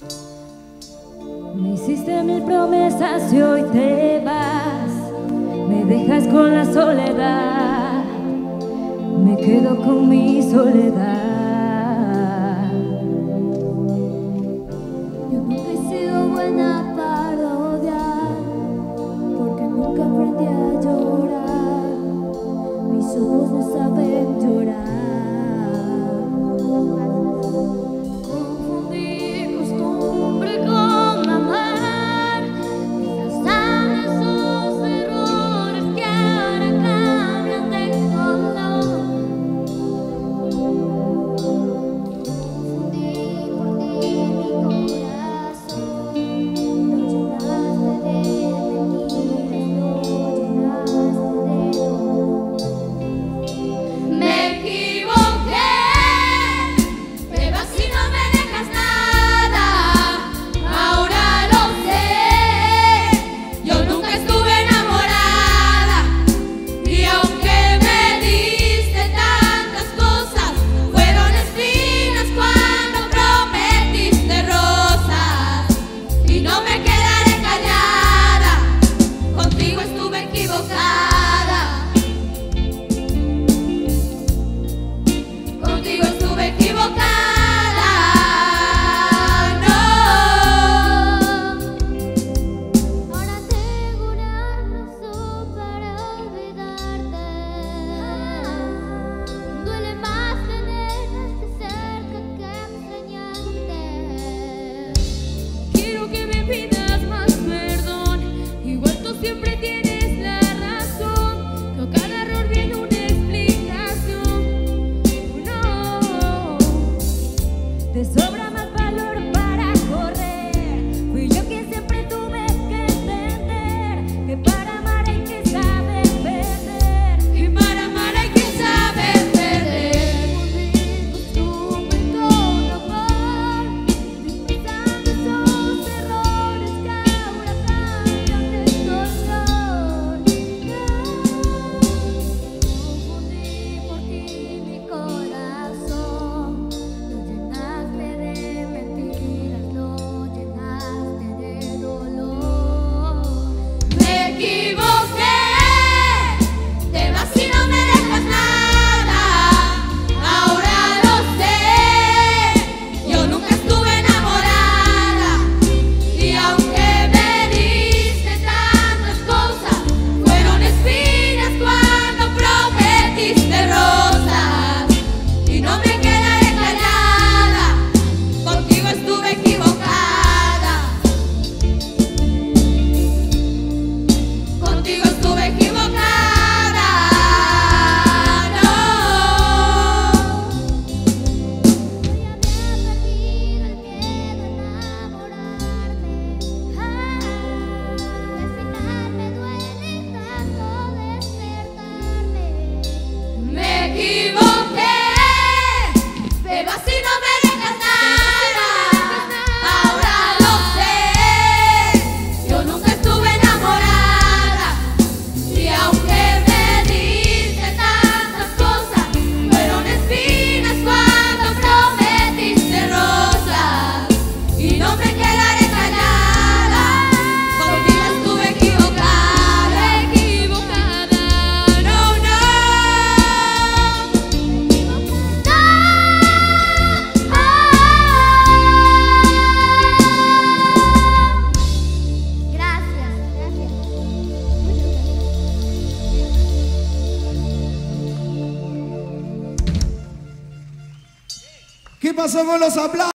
Me hiciste mil promesas y hoy te vas. Me dejas con la soledad. Me quedo con mi soledad. Yo nunca he sido buena para odiar, porque nunca aprendí a llorar. Mis ojos no saben llorar. pasó con los aplausos?